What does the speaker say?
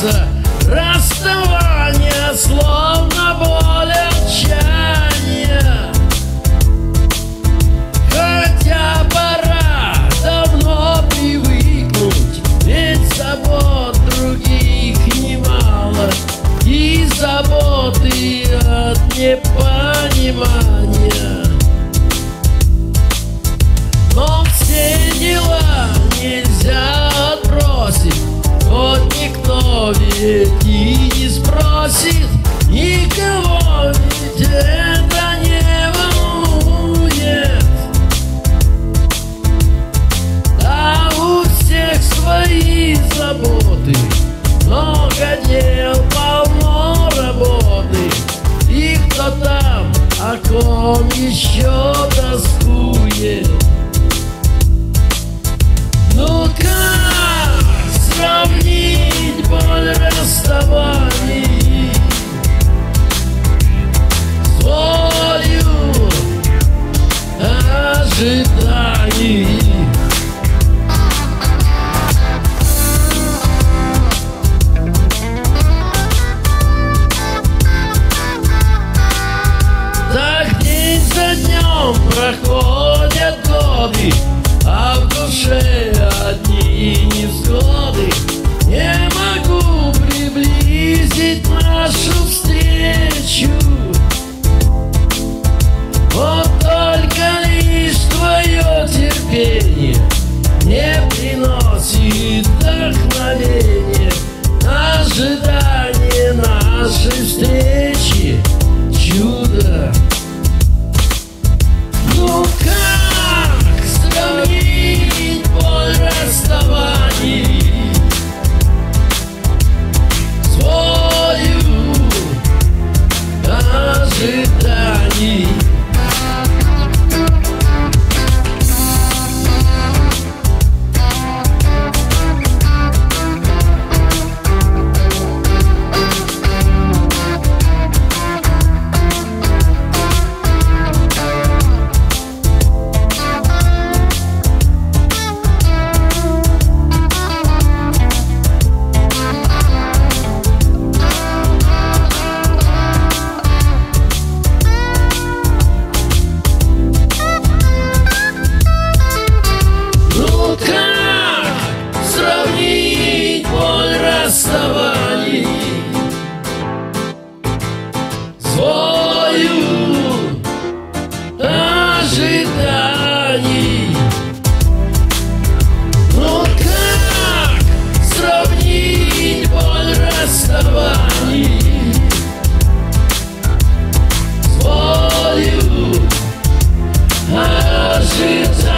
прощаться Расставание словно боль отчаяния. Хотя пора давно привыкнуть Ведь забот других немало И заботы от непонимания расставании С ожиданий cidade she's